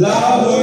Love